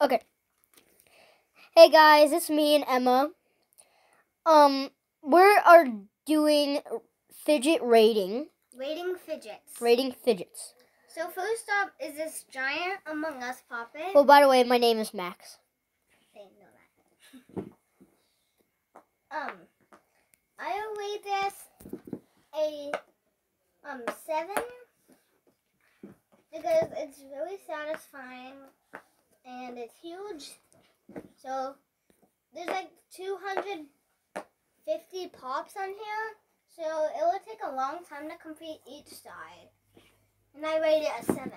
Okay. Hey guys, it's me and Emma. Um, we are doing fidget rating, Rating fidgets. rating fidgets. So first up is this giant Among Us pop it. Well, by the way, my name is Max. They know that. um, I'll rate this a um seven because it's really satisfying and it's huge. So there's like 250 pops on here, so it will take a long time to complete each side. And I rate it a seven.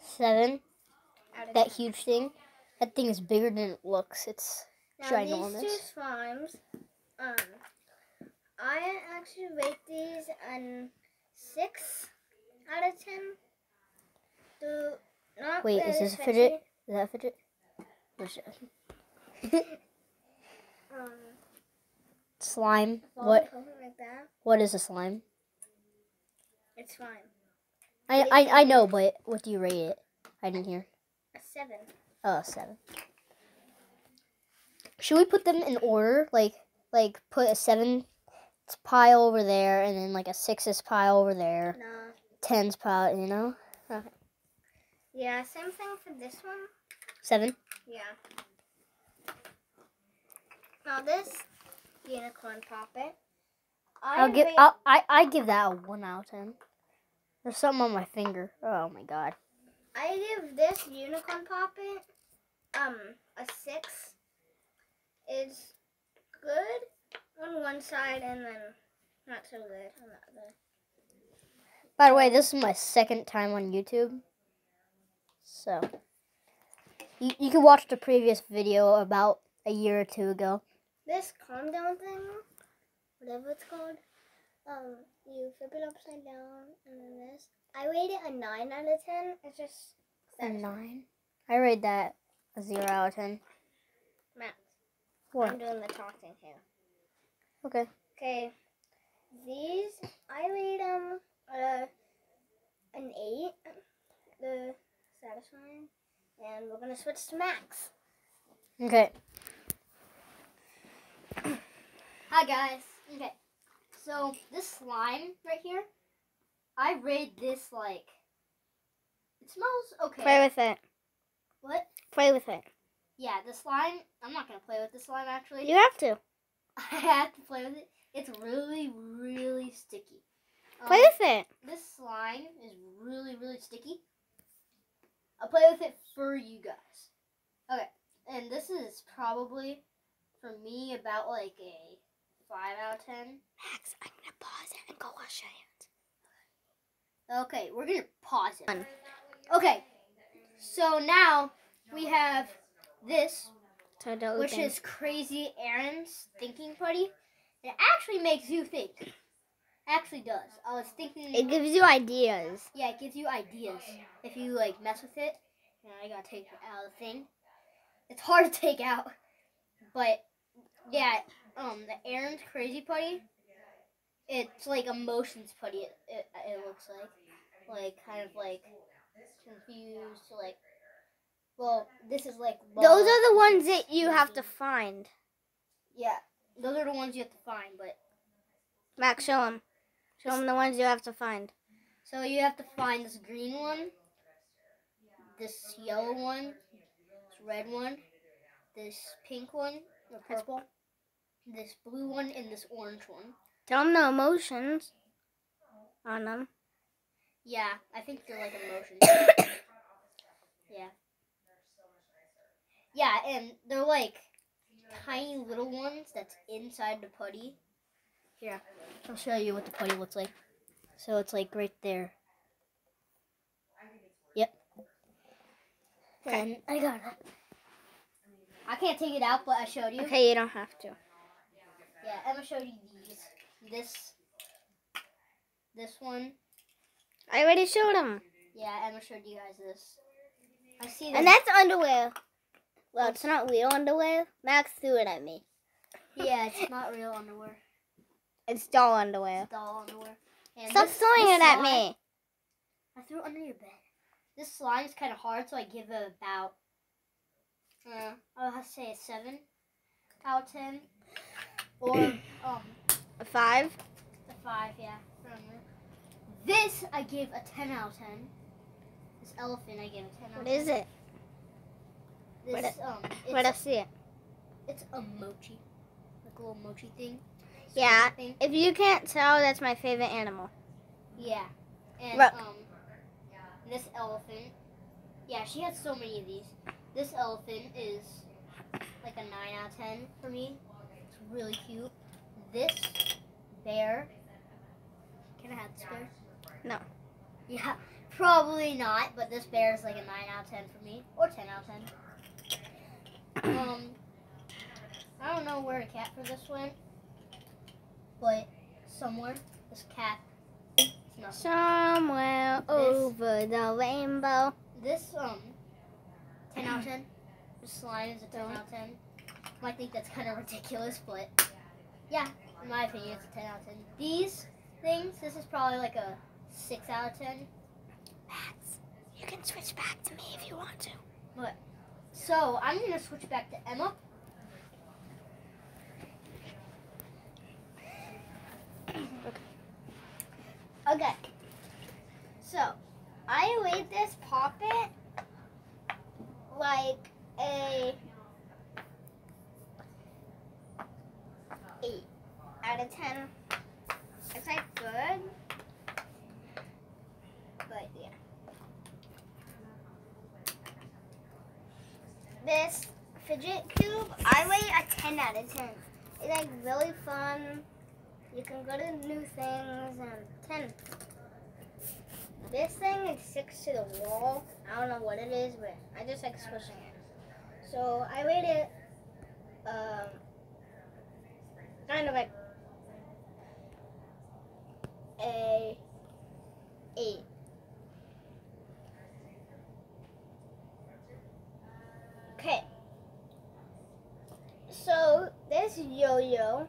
Seven. That 10. huge thing. That thing is bigger than it looks. It's Now ginormous. these two slimes, um, I actually rate these an six out of ten. The not Wait, is this a fidget? Is that a fidget? What's that? Um, slime. What? like. What is a slime? It's fine. I, I I know, but what do you rate it? I didn't hear. A seven. Oh, seven. Should we put them in order? Like, like put a seven pile over there, and then like a sixes pile over there, No. tens pile. You know, Yeah, same thing for this one. seven. Yeah. Now this unicorn pop it. I I'll give. I'll, I I give that a one out of ten. There's something on my finger. Oh my god. I give this unicorn puppet um a six. It's good on one side and then not so good on the other. By the way, this is my second time on YouTube. So you you can watch the previous video about a year or two ago. This calm down thing, whatever it's called, um, you flip it upside down and then this. I rate it a nine out of ten. It's just A nine. I rate that a zero out of ten. Max. What? I'm doing the talking here. Okay. Okay, these I rate them uh, an eight. The satisfying, and we're gonna switch to Max. Okay. Hi guys. Okay. So this slime right here, I rate this like it smells okay. Play with it. what? Play with it. Yeah, the slime. I'm not gonna play with the slime actually. You have to I have to play with it. It's really, really sticky. Um, play with it. this slime is really, really sticky. I'll play with it for you guys. Okay, and this is probably for me about like a five out of ten. Max, I'm gonna pause it and go wash your hands. Okay, we're gonna pause it. Okay, so now we have this, which is Crazy Aaron's thinking putty. It actually makes you think. Actually does. I was thinking. It gives you ideas. Yeah, it gives you ideas if you like mess with it. You know, I gotta take out the thing. It's hard to take out, but yeah, um, the Aaron's Crazy Putty. It's like emotions putty. It, it, it looks like, like kind of like confused, like. Well, this is like. Those are the ones that you have to find. Yeah, those are the ones you have to find, but Max, show them. Show them the ones you have to find. So you have to find this green one, this yellow one, this red one, this pink one, or purple, this blue one, and this orange one. Tell them the emotions on them. Yeah, I think they're like emotions. yeah. Yeah, and they're like tiny little ones that's inside the putty. Here, I'll show you what the putty looks like. So it's like right there. Yep. And I got it. I can't take it out, but I showed you. Okay, you don't have to. Yeah, Emma showed you these. This. This one. I already showed them. Yeah, Emma showed you guys this. I see this. And that's underwear. Well, it's not real underwear. Max threw it at me. yeah, it's not real underwear. It's doll underwear. It's doll underwear. And Stop this- throwing this it at me. I threw it under your bed. This slime is kind of hard, so I give it about Uh, I'll have to say a seven out of ten, or um, A five. a five. Yeah. This I give a ten out of ten. This elephant I give a ten out of What ten. is it? This what um, Let it's, us see it. it's a mochi, like a little mochi thing. Yeah. Thing. If you can't tell, that's my favorite animal. Yeah. And Right. um, this elephant. Yeah, she has so many of these. This elephant is like a nine out of ten for me. It's really cute. This bear. Can I have this bear? No. Yeah, probably not. But this bear is like a nine out of ten for me, or ten out of ten. Um, I don't know where a cat for this went, but somewhere this cat. Somewhere over the rainbow. This um, ten out of ten. This slime is a ten out of ten. Might think that's kind of ridiculous, but yeah, in my opinion, it's a ten out of ten. These things, this is probably like a six out of ten. Max, you can switch back to me if you want to. But so I'm gonna switch back to Emma. Okay. So, I rate this pop it like a eight out of ten. It's like good, but yeah. This fidget cube, I rate a ten out of ten. It's like really fun. You can go to new things and ten. This thing is six to the wall. I don't know what it is, but I just like squishing it. So I made it um kind of like a eight. Okay. So this yo-yo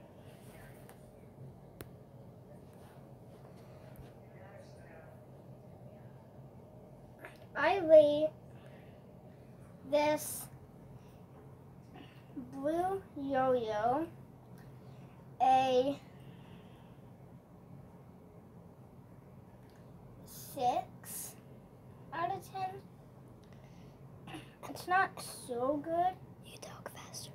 This blue yo-yo a six out of ten. It's not so good. You talk faster.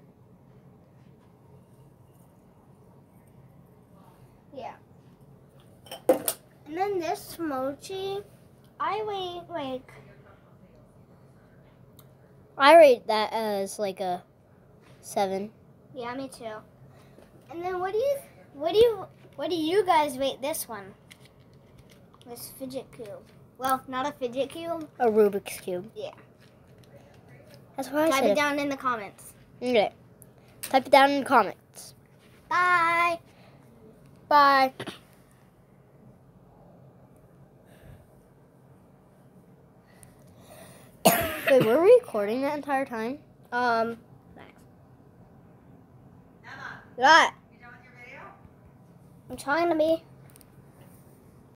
Yeah. And then this mochi, I rate like I rate that as like a seven. yeah, me too. And then what do you what do you what do you guys rate this one? This fidget cube. Well, not a fidget cube. A Rubik's cube. Yeah. That's what I Type said. Type it down in the comments. Okay. Type it down in the comments. Bye. Bye. Wait, were we recording that entire time? Um. What? I'm trying to be.